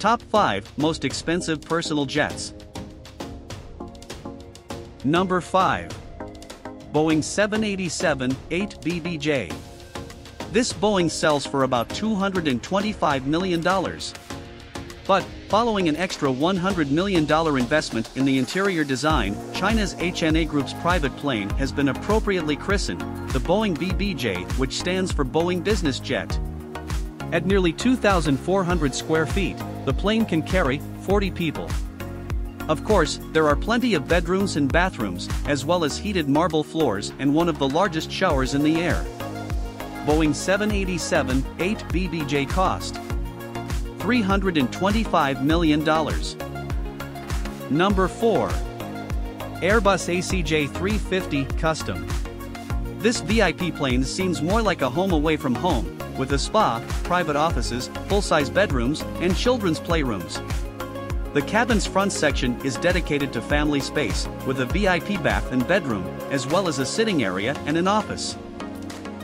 Top 5 Most Expensive Personal Jets Number 5. Boeing 787-8 BBJ. This Boeing sells for about $225 million. But, following an extra $100 million investment in the interior design, China's HNA Group's private plane has been appropriately christened the Boeing BBJ, which stands for Boeing Business Jet. At nearly 2,400 square feet, the plane can carry 40 people. Of course, there are plenty of bedrooms and bathrooms, as well as heated marble floors and one of the largest showers in the air. Boeing 787-8 BBJ cost $325 million. Number 4. Airbus ACJ 350 Custom. This VIP plane seems more like a home away from home, with a spa, private offices, full-size bedrooms, and children's playrooms. The cabin's front section is dedicated to family space, with a VIP bath and bedroom, as well as a sitting area and an office.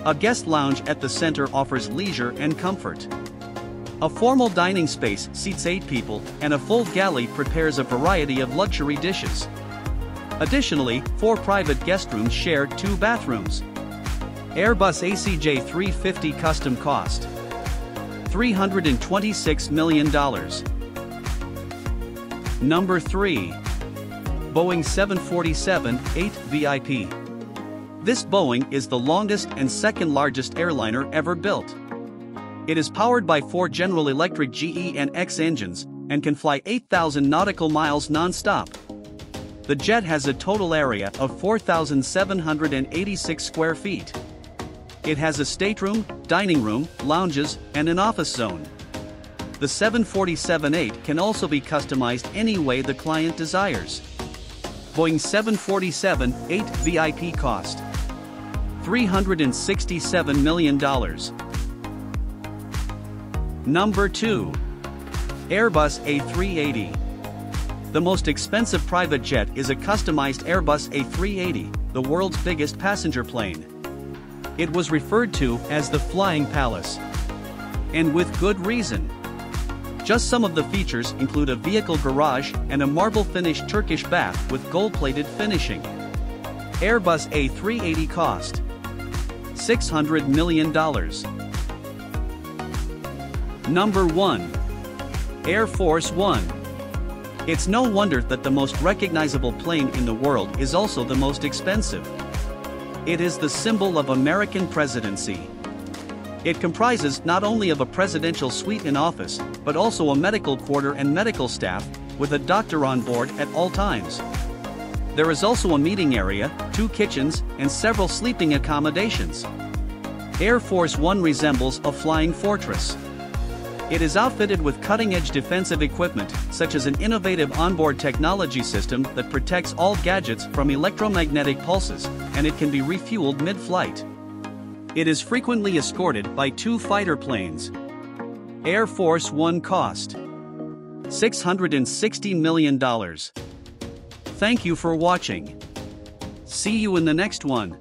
A guest lounge at the center offers leisure and comfort. A formal dining space seats 8 people, and a full galley prepares a variety of luxury dishes. Additionally, four private guest rooms share two bathrooms. Airbus ACJ 350 custom cost $326 million. Number 3. Boeing 747-8 VIP. This Boeing is the longest and second largest airliner ever built. It is powered by four General Electric GEnx engines and can fly 8,000 nautical miles non-stop. The jet has a total area of 4,786 square feet. It has a stateroom, dining room, lounges, and an office zone. The 747-8 can also be customized any way the client desires. Boeing 747-8 VIP cost $367 million. Number 2. Airbus A380. The most expensive private jet is a customized Airbus A380, the world's biggest passenger plane. It was referred to as the Flying Palace. And with good reason. Just some of the features include a vehicle garage and a marble-finished Turkish bath with gold-plated finishing. Airbus A380 cost $600 million. Number 1. Air Force One. It's no wonder that the most recognizable plane in the world is also the most expensive. It is the symbol of American presidency. It comprises not only of a presidential suite in office, but also a medical quarter and medical staff, with a doctor on board at all times. There is also a meeting area, two kitchens, and several sleeping accommodations. Air Force One resembles a flying fortress. It is outfitted with cutting-edge defensive equipment, such as an innovative onboard technology system that protects all gadgets from electromagnetic pulses, and it can be refueled mid-flight. It is frequently escorted by two fighter planes. Air Force One cost $660 million. Thank you for watching. See you in the next one.